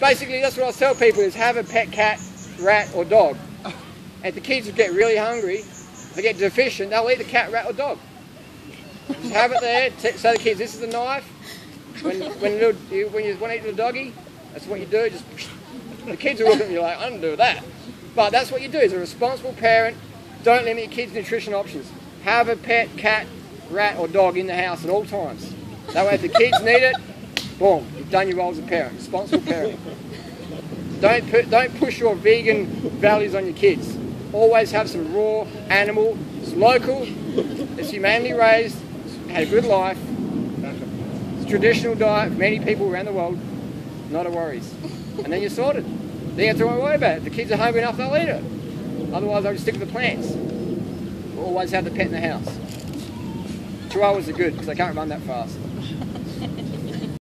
basically, that's what I tell people is have a pet cat, rat or dog. And if the kids get really hungry, they get deficient, they'll eat the cat, rat or dog. Just have it there, say to the kids, this is the knife. When, when, little, you, when you want to eat the doggy, that's what you do. Just The kids are looking at you like, I don't do that. But that's what you do. As a responsible parent, don't limit your kids' nutrition options. Have a pet, cat, rat or dog in the house at all times. That way if the kids need it, boom, done your role as a parent, responsible parent. Don't, put, don't push your vegan values on your kids. Always have some raw animal. It's local, it's humanely raised, had a good life. It's a traditional diet many people around the world. Not a worries. And then you're sorted. Then you have to worry about it. The kids are hungry enough, they'll eat it. Otherwise, I'll just stick with the plants. Always have the pet in the house. Chihuahuas are good because they can't run that fast.